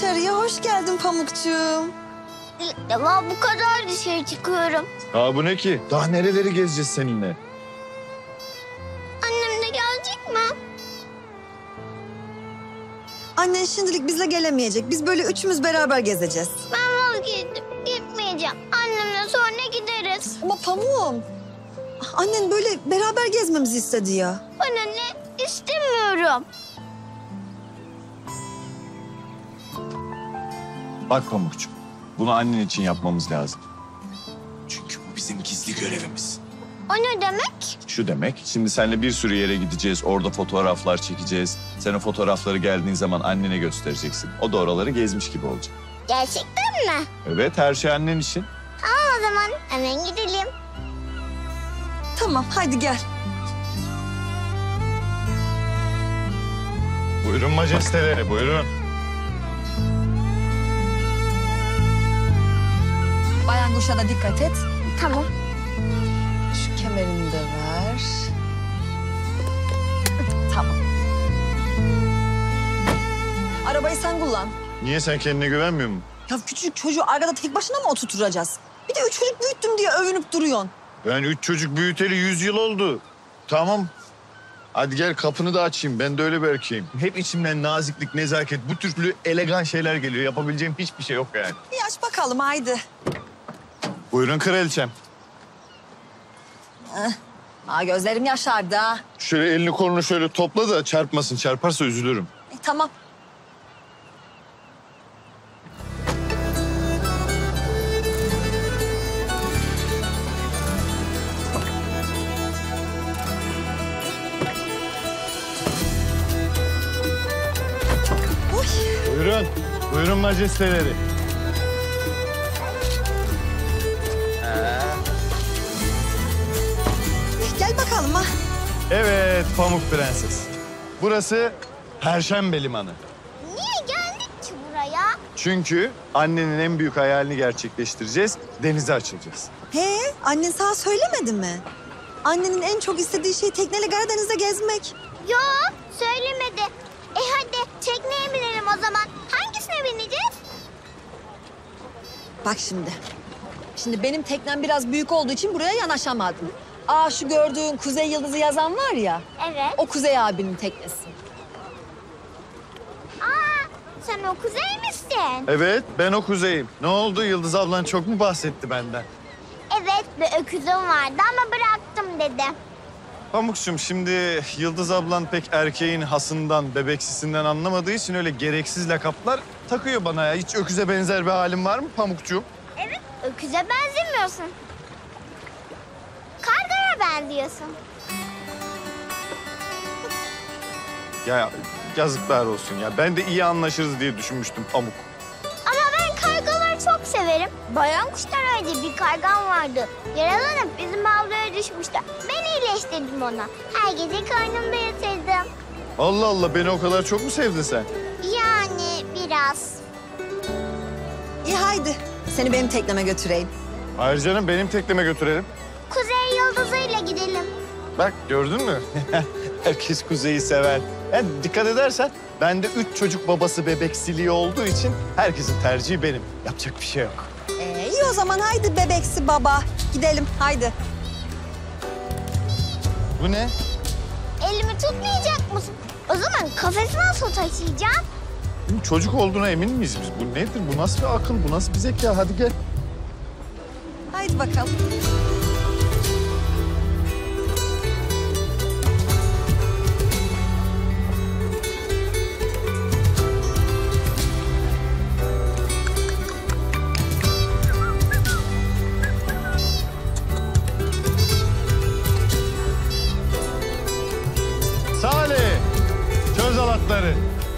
dışarıya. Hoş geldin Pamukcuğum. Defa bu kadar dışarı çıkıyorum. Ya bu ne ki? Daha nereleri gezeceğiz seninle? Annem de gelecek mi? Annen şimdilik bizle gelemeyecek. Biz böyle üçümüz beraber gezeceğiz. Ben vazgeçtim. Gitmeyeceğim. Annemle sonra gideriz. Ama Pamuğum, annen böyle beraber gezmemizi istedi ya. Bana ne? İstemiyorum. Bak Pamukcuğum, bunu annen için yapmamız lazım. Çünkü bu bizim gizli görevimiz. O ne demek? Şu demek, şimdi seninle bir sürü yere gideceğiz, orada fotoğraflar çekeceğiz. Sen o fotoğrafları geldiğin zaman annene göstereceksin. O da oraları gezmiş gibi olacak. Gerçekten mi? Evet, her şey annen için. Tamam o zaman hemen gidelim. Tamam, haydi gel. Buyurun majesteleri, buyurun. Bayan Guş'a da dikkat et. Tamam. Şu kemerini de ver. Tamam. Arabayı sen kullan. Niye sen kendine güvenmiyor musun? Ya küçük çocuğu arkada tek başına mı oturtacağız? Bir de üç çocuk büyüttüm diye övünüp duruyorsun. Ben üç çocuk büyüteli yüz yıl oldu. Tamam. Hadi gel kapını da açayım. Ben de öyle bir erkeğim. Hep içimden naziklik, nezaket, bu türlü elegan şeyler geliyor. Yapabileceğim hiçbir şey yok yani. Bir aç bakalım haydi. Buyurun kraliçem. Aa, gözlerim yaşardı ha. Şöyle elini kolunu şöyle topla da çarpmasın. Çarparsa üzülürüm. E, tamam. Buyurun. Buyurun majesteleri. Evet Pamuk Prenses. Burası Perşembe Limanı. Niye geldik ki buraya? Çünkü annenin en büyük hayalini gerçekleştireceğiz. Denize açılacağız. He, annen sana söylemedi mi? Annenin en çok istediği şey tekneyle Karadeniz'de gezmek. Yok söylemedi. E hadi tekneye binelim o zaman. Hangisine bineceğiz? Bak şimdi. Şimdi benim teknem biraz büyük olduğu için buraya yanaşamadım. Aa şu gördüğün Kuzey Yıldızı yazan var ya. Evet. O Kuzey abinin teknesi. Aa sen o kuzey misin? Evet ben o kuzeyim. Ne oldu Yıldız ablan çok mu bahsetti benden? Evet bir öküzüm vardı ama bıraktım dedi. Pamukçum şimdi Yıldız ablan pek erkeğin hasından, bebeksisinden anlamadığı için öyle gereksiz lakaplar takıyor bana ya. Hiç öküze benzer bir halin var mı Pamukcuğum? Evet öküze benzemiyorsun. Kargaya benziyorsun. Ya yazıklar olsun ya. Ben de iyi anlaşırız diye düşünmüştüm Pamuk. Ama ben kargaları çok severim. Bayan kuşlar öyle bir kargam vardı. Yaralanıp bizim avluya düşmüştü. Ben iyileştirdim onu. Her gece karnımda yatırdım. Allah Allah beni o kadar çok mu sevdin sen? Yani biraz. İyi haydi. Seni benim tekneme götüreyim. Hayır canım benim tekleme götürelim. Kuzey yıldızıyla gidelim. Bak gördün mü? Herkes kuzeyi sever. Yani dikkat edersen bende üç çocuk babası bebeksiliği olduğu için herkesin tercihi benim. Yapacak bir şey yok. Ee, iyi o zaman haydi bebeksi baba. Gidelim haydi. Bu ne? Elimi tutmayacak mısın? O zaman kafesi nasıl taşıyacağım? Bunun çocuk olduğuna emin miyiz biz? Bu nedir? Bu nasıl bir akıl? Bu nasıl bir zeka? Hadi gel. Haydi bakalım.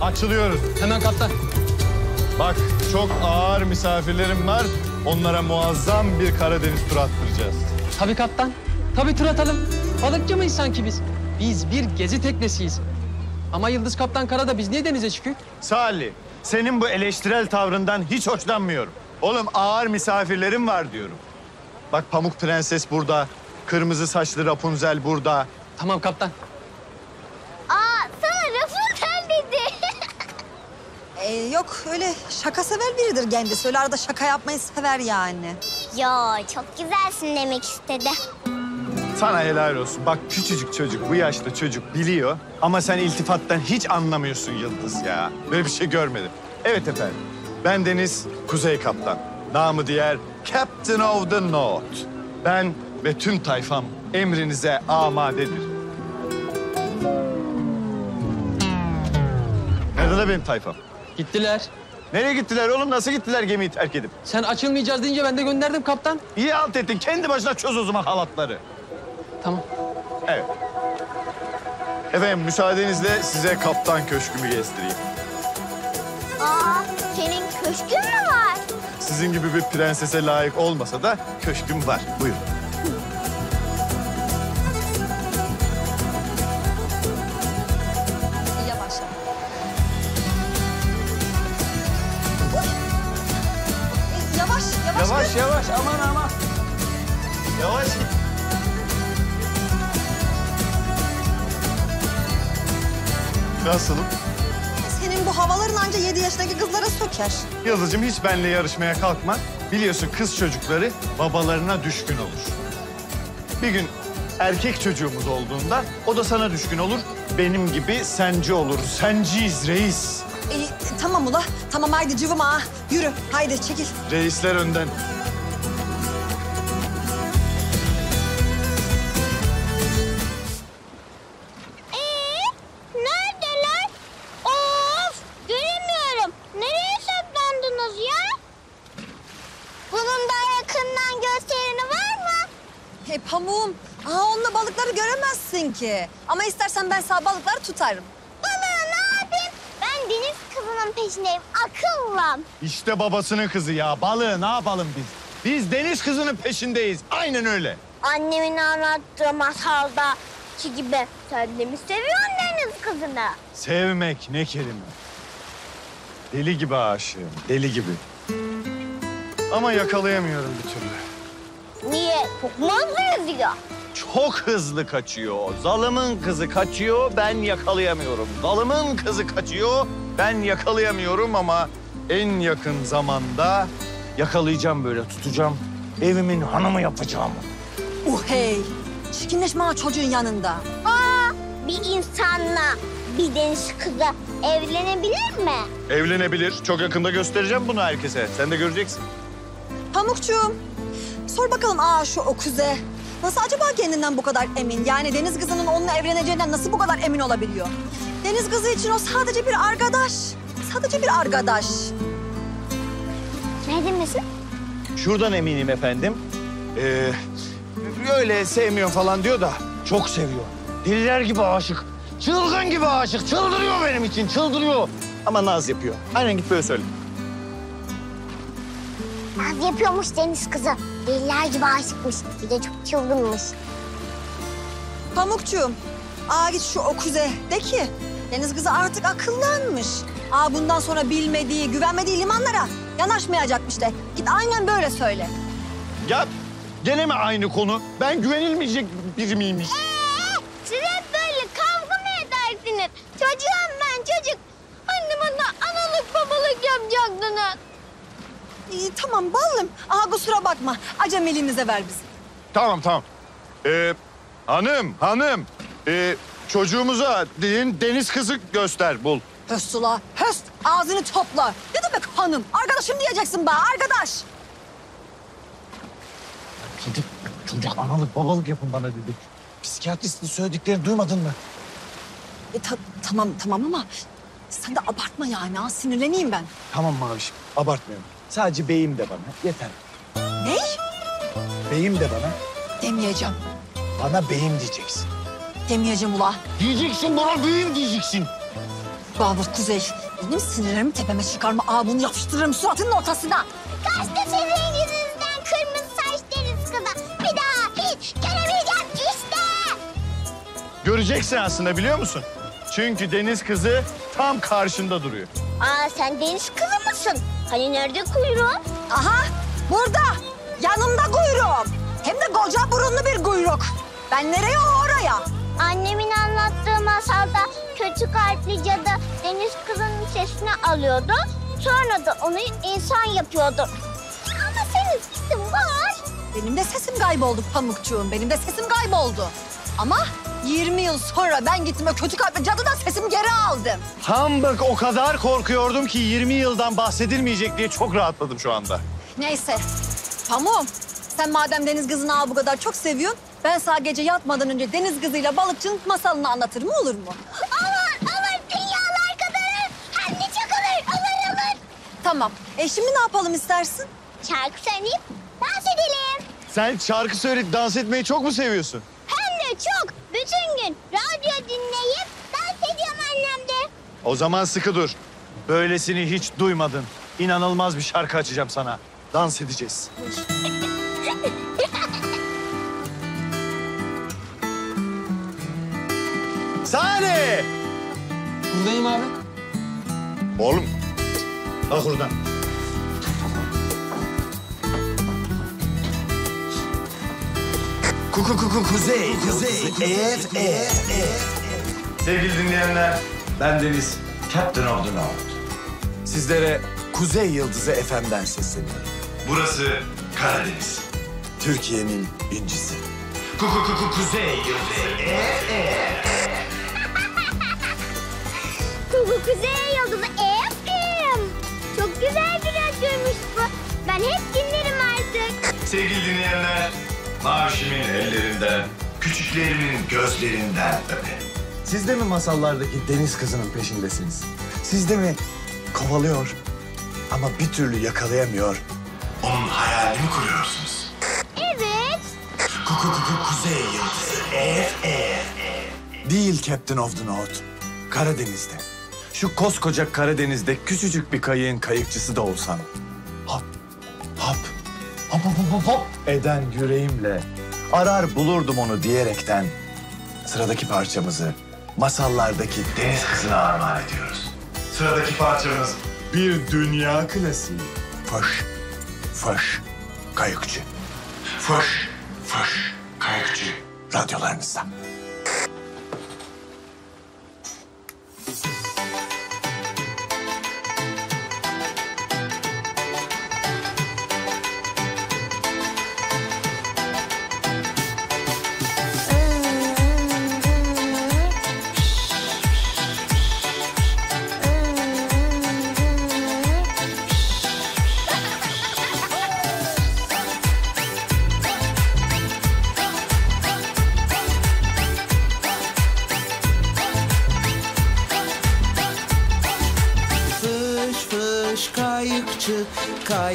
Açılıyoruz. Hemen kaptan. Bak çok ağır misafirlerim var. Onlara muazzam bir Karadeniz turu attıracağız. Tabii kaptan. Tabii tur atalım. Balıkçı mıyız sanki biz? Biz bir gezi teknesiyiz. Ama Yıldız Kaptan Karada biz niye denize çıkıyoruz? Salih, senin bu eleştirel tavrından hiç hoşlanmıyorum. Oğlum ağır misafirlerim var diyorum. Bak Pamuk Prenses burada, kırmızı saçlı Rapunzel burada. Tamam kaptan. Aa sana Rapunzel dedi. Ee, yok öyle şaka sever biridir kendisi. Öyle arada şaka yapmayı sever yani. Ya çok güzelsin demek istedi. Sana helal olsun. Bak küçücük çocuk, bu yaşta çocuk biliyor. Ama sen iltifattan hiç anlamıyorsun Yıldız ya. Böyle bir şey görmedim. Evet efendim. Ben Deniz Kuzey Kaptan. Namı diğer Captain of the North. Ben ve tüm tayfam emrinize amadedir. Nerede de benim tayfam? Gittiler. Nereye gittiler oğlum? Nasıl gittiler gemiyi terk edip? Sen açılmayacağız deyince ben de gönderdim kaptan. İyi halt ettin. Kendi başına çöz o zaman halatları. Tamam. Evet. Efendim müsaadenizle size kaptan köşkümü gezdireyim. Aa, senin köşkün mü var? Sizin gibi bir prensese layık olmasa da köşküm var. Buyurun. Nasılım? Senin bu havaların anca yedi yaşındaki kızlara söker. Yıldız'cığım hiç benimle yarışmaya kalkma. Biliyorsun kız çocukları babalarına düşkün olur. Bir gün erkek çocuğumuz olduğunda o da sana düşkün olur. Benim gibi senci olur. Senciyiz reis. E, tamam ula. Tamam haydi cıvıma ha. Yürü. Haydi çekil. Reisler önden. Ki. Ama istersen ben sağ balıkları tutarım. Balığı ne yapayım? Ben deniz kızının peşindeyim. Akıllım. İşte babasının kızı ya. Balığı ne yapalım biz? Biz deniz kızının peşindeyiz. Aynen öyle. Annemin anlattığı masalda ki gibi. Sen de mi seviyorsun deniz kızını? Sevmek ne kelime. Deli gibi aşığım. Deli gibi. Ama yakalayamıyorum bir türlü. Niye? Çok mu hızlı yüzüyor? Çok hızlı kaçıyor. Zalımın kızı kaçıyor, ben yakalayamıyorum. Zalımın kızı kaçıyor, ben yakalayamıyorum ama en yakın zamanda yakalayacağım böyle, tutacağım. Evimin hanımı yapacağım. Uh hey. Çirkinleşme ha çocuğun yanında. Aa, bir insanla bir deniz kızı evlenebilir mi? Evlenebilir. Çok yakında göstereceğim bunu herkese. Sen de göreceksin. Pamukçuğum. Sor bakalım aa şu okuze. Nasıl acaba kendinden bu kadar emin? Yani deniz kızının onunla evleneceğinden nasıl bu kadar emin olabiliyor? Deniz kızı için o sadece bir arkadaş. Sadece bir arkadaş. Ne demesin? Şuradan eminim efendim. Ee, öyle sevmiyor falan diyor da çok seviyor. Deliler gibi aşık. Çılgın gibi aşık. Çıldırıyor benim için. Çıldırıyor. Ama naz yapıyor. Aynen git böyle söyle. Naz yapıyormuş deniz kızı. Deliler gibi aşıkmış. Bir de çok çılgınmış. Pamukçuğum. Aa git şu okuze de ki deniz kızı artık akıllanmış. Aa bundan sonra bilmediği, güvenmediği limanlara yanaşmayacakmış de. Git aynen böyle söyle. Ya gene mi aynı konu? Ben güvenilmeyecek biri miymiş? Ee, siz hep böyle kavga mı edersiniz? Çocuğum ben çocuk. Anne bana analık babalık yapacaktınız. İyi tamam ballım. Aa kusura bakma. Acemiliğimize ver bizi. Tamam tamam. Ee, hanım, hanım. Ee, çocuğumuza deyin deniz kızı göster, bul. Höst ula, höst. Ağzını topla. Ne demek hanım? Arkadaşım diyeceksin bana, arkadaş. Çocuk, çocuk analık babalık yapın bana dedi. Psikiyatristin söylediklerini duymadın mı? E, ta- tamam, tamam ama sen de abartma yani. Ha. Sinirleneyim ben. Tamam Mavişim, abartmıyorum. Sadece beyim de bana, yeter. Ne? Beyim de bana, Demeyeceğim. bana beyim diyeceksin. Demeyeceğim ula. Diyeceksin bana beyim diyeceksin. Babur Kuzey, benim sinirlerimi tepeme çıkarma. Aa bunu yapıştırırım suratının ortasına. Kaçtı sizin yüzünüzden kırmızı saç deniz kızı. Bir daha hiç göremeyeceğim işte. Göreceksin aslında biliyor musun? Çünkü deniz kızı tam karşında duruyor. Aa sen deniz kızı mısın? Hani nerede kuyruğun? Aha, burada. Yanımda kuyruğum. Hem de koca burunlu bir kuyruk. Ben nereye o oraya? Annemin anlattığı masalda kötü kalpli cadı deniz kızının sesini alıyordu. Sonra da onu insan yapıyordu. Ama senin sesin var. Benim de sesim kayboldu Pamukçuğum. Benim de sesim kayboldu. Ama 20 yıl sonra ben gittim o kötü kalpli cadıdan sesimi geri aldım. Tam bak o kadar korkuyordum ki 20 yıldan bahsedilmeyecek diye çok rahatladım şu anda. Neyse. Pamuk, sen madem deniz kızını ağa bu kadar çok seviyorsun... ...ben sana gece yatmadan önce deniz kızıyla balıkçının masalını anlatırım olur mu? Olur olur dünyalar kadar. Hem de çok olur olur olur. Tamam. E şimdi ne yapalım istersin? Şarkı söyleyip dans edelim. Sen şarkı söyleyip dans etmeyi çok mu seviyorsun? Hem de çok. Bütün gün radyo dinleyip dans ediyorum annemde. O zaman sıkı dur. Böylesini hiç duymadın. İnanılmaz bir şarkı açacağım sana. Dans edeceğiz. Sani! Buradayım abi. Oğlum. Kalk oradan. Kuku kuku kuzey, kuzey, F, F, F. Sevgili dinleyenler, ben Deniz. Captain of the North. Sizlere Kuzey Yıldızı FM'den sesleniyorum. Burası Karadeniz. Türkiye'nin incisi. Kuku kuku kuzey yıldızı. Kuku Kuzey Yıldızı FM. Çok güzel bir radyoymuş bu. Ben hep dinlerim artık. Sevgili dinleyenler, mavişimin ellerinden, küçüklerimin gözlerinden öperim. Siz de mi masallardaki deniz kızının peşindesiniz? Siz de mi kovalıyor ama bir türlü yakalayamıyor? Onun hayalini mi kuruyorsunuz? Evet. Kuku kuku Kuzey Yıldızı F, Değil Captain of the North. Karadeniz'de. Şu koskoca Karadeniz'de küçücük bir kayığın kayıkçısı da olsam. Hop, hop, hop hop hop eden yüreğimle arar bulurdum onu diyerekten sıradaki parçamızı masallardaki deniz kızına armağan ediyoruz. Sıradaki parçamız Bir dünya klasiği. Fış, fış, kayıkçı. Fış, fış, kayıkçı. Radyolarınızda.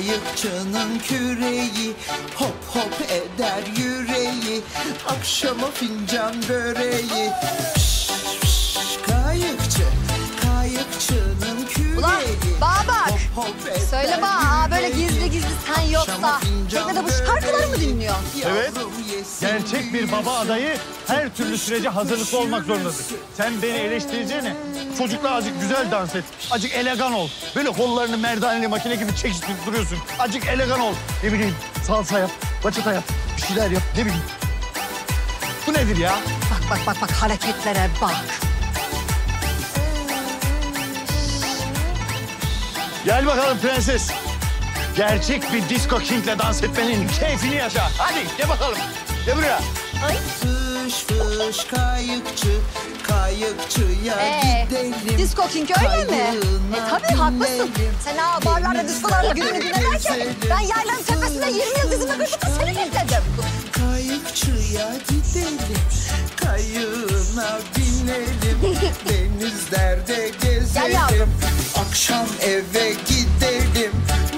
Kayıkçının küreği Hop hop eder yüreği, akşama fincan böreği. Fış fış kayıkçı, kayıkçının Ulan bana bak. Söyle bana böyle gizli gizli sen yoksa teknede bu şarkıları mı dinliyorsun? Evet. Gerçek bir baba adayı her türlü sürece hazırlıklı olmak zorundadır. Sen beni eleştireceğine çocukla azıcık güzel dans et. Azıcık elegan ol. Böyle kollarını merdaneli makine gibi çekiştirip duruyorsun. Azıcık elegan ol. Ne bileyim salsa yap, bachata yap, bir şeyler yap ne bileyim. Bu nedir ya? Bak bak bak bak hareketlere bak. Gel bakalım prenses. Gerçek bir disco king'le dans etmenin keyfini yaşa. Hadi gel bakalım. Gel buraya. Fış fış kayıkçı, kayıkçıya Ee, gidelim. Disco King öyle mi? E tabii haklısın. Sen ha barlarda, diskolarda gününü dinlerken ben yaylanın tepesinde 20 yıl dizimi kırpıp seni dinledim. Kayıkçıya gidelim, kayığına binelim. Denizlerde gezelim. Akşam eve gidelim,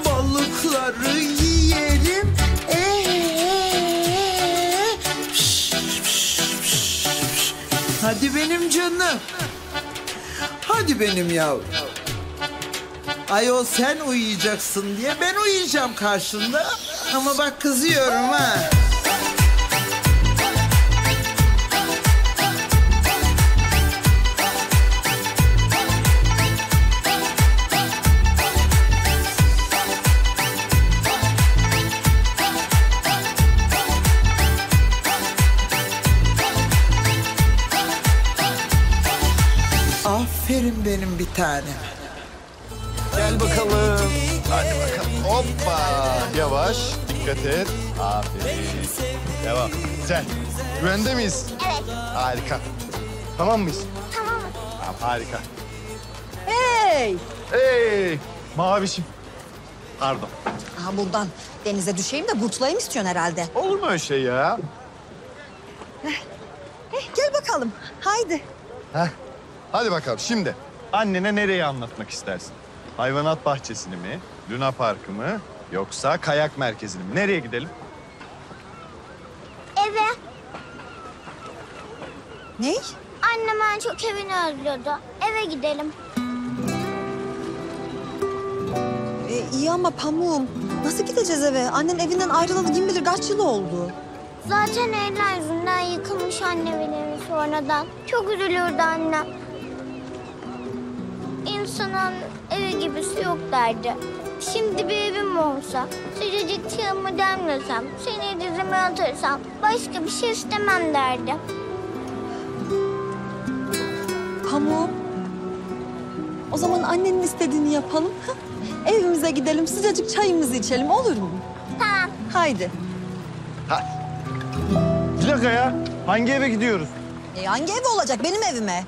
balıkları yiyelim. Ee, pş, pş, pş. Hadi benim canım. Hadi benim yavrum. Ayol sen uyuyacaksın diye ben uyuyacağım karşında. Ama bak kızıyorum ha. Tanem. Gel bakalım. Hadi bakalım. Hoppa. Yavaş. Dikkat et. Aferin. Devam. Güzel. Güvende miyiz? Evet. Harika. Tamam mıyız? Tamam. Tamam harika. Hey! Hey! Mavişim. Pardon. Aha buradan denize düşeyim de kurtulayım istiyorsun herhalde. Olur mu öyle şey ya? Eh, gel bakalım. Haydi. Heh. Hadi bakalım şimdi. Annene nereyi anlatmak istersin? Hayvanat bahçesini mi? Luna Parkı mı? Yoksa kayak merkezini mi? Nereye gidelim? Eve. Ney? Annem en çok evini özlüyordu. Eve gidelim. E, iyi ama pamuğum. Nasıl gideceğiz eve? Annen evinden ayrılalı kim bilir kaç yıl oldu. Zaten eller yüzünden yıkılmış annemin evi sonradan. Çok üzülüyordu annem. İnsanın evi gibisi yok derdi. Şimdi bir evim olsa, sıcacık çayımı demlesem, seni dizime yatırsam, başka bir şey istemem derdi. Pamuğum. O zaman annenin istediğini yapalım. Evimize gidelim, sıcacık çayımızı içelim olur mu? Tamam. Haydi. Bir dakika ya. Hangi eve gidiyoruz? E, hangi ev olacak? Benim evime.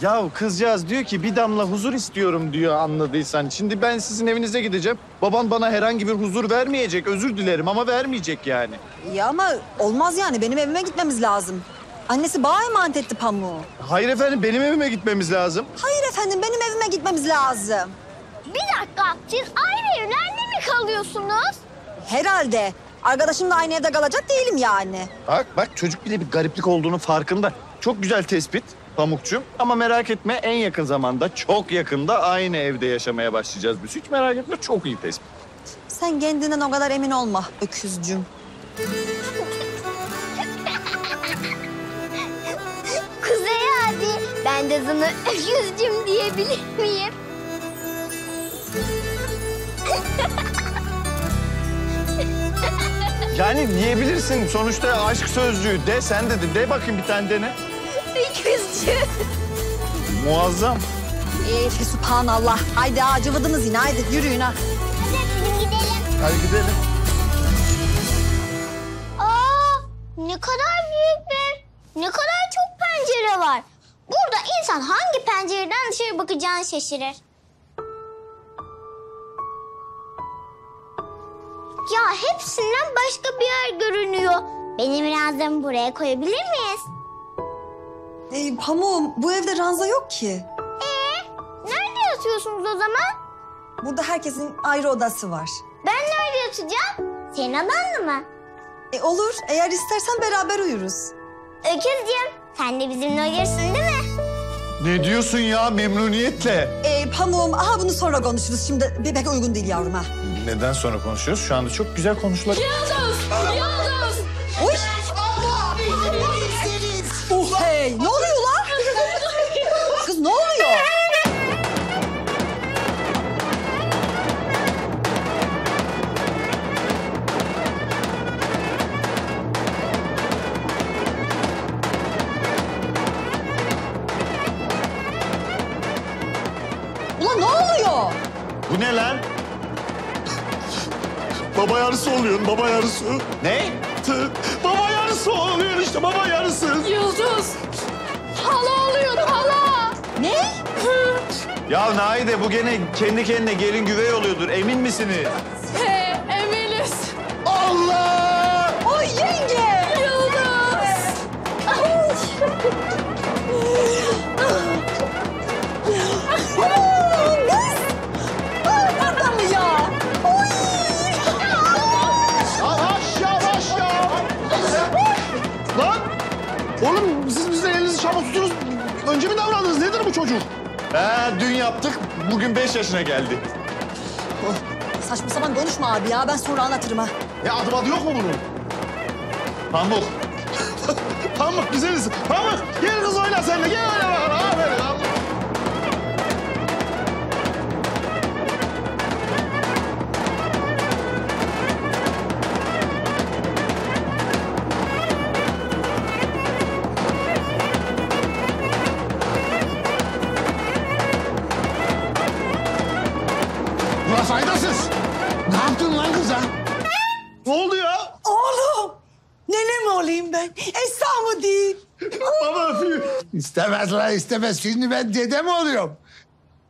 Ya kızcağız diyor ki bir damla huzur istiyorum diyor anladıysan. Şimdi ben sizin evinize gideceğim. Baban bana herhangi bir huzur vermeyecek. Özür dilerim ama vermeyecek yani. İyi ama olmaz yani. Benim evime gitmemiz lazım. Annesi bana emanet etti pamuğu. Hayır efendim benim evime gitmemiz lazım. Hayır efendim benim evime gitmemiz lazım. Bir dakika, siz ayrı evlerde mi kalıyorsunuz? Herhalde. Arkadaşımla aynı evde kalacak değilim yani. Bak bak çocuk bile bir gariplik olduğunu farkında. Çok güzel tespit Pamukçum. Ama merak etme en yakın zamanda çok yakında aynı evde yaşamaya başlayacağız biz. Hiç merak etme çok iyi tespit. Sen kendinden o kadar emin olma öküzcüm. Kuzey abi, ben de sana öküzcüm diyebilir miyim? Yani diyebilirsin sonuçta aşk sözlüğü de sen de de, de bakayım bir tane dene. Öküzcüm. Muazzam. Ee, subhanallah. Haydi ha, cıvıdınız yine. Haydi yürüyün ha. Hadi gidelim. Hadi gidelim. Aa, ne kadar büyük bir, ne kadar çok pencere var. Burada insan hangi pencereden dışarı bakacağını şaşırır. Ya hepsinden başka bir yer görünüyor. Benim razımı buraya koyabilir miyiz? Ee, pamuğum bu evde ranza yok ki. Ee, nerede yatıyorsunuz o zaman? Burada herkesin ayrı odası var. Ben nerede yatacağım? Senin odan mı? E, olur. Eğer istersen beraber uyuruz. Öküzcüğüm, sen de bizimle uyursun değil mi? Ne diyorsun ya memnuniyetle? Ee, pamuğum, aha bunu sonra konuşuruz. Şimdi pek uygun değil yavrum ha. Neden sonra konuşuyoruz? Şu anda çok güzel konuşular. Uy! Baba yarısı oluyorsun, baba yarısı. Ne? Baba yarısı oluyor işte, baba yarısı. Yıldız. Hala oluyorum hala. Ne? Ya Naide bu gene kendi kendine gelin güvey oluyordur, emin misiniz? Bugün beş yaşına geldi. Saçma sapan konuşma abi ya. Ben sonra anlatırım ha. Ya adım adı yok mu bunun? Pamuk. Pamuk güzeliz. Pamuk gel kız oyna sen de. Gel oyna bakalım. Aferin. aferin. İstemez. Şimdi ben dede mi oluyorum?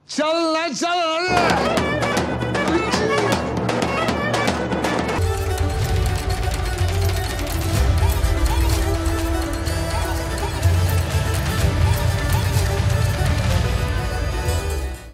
Çalın lan çalın.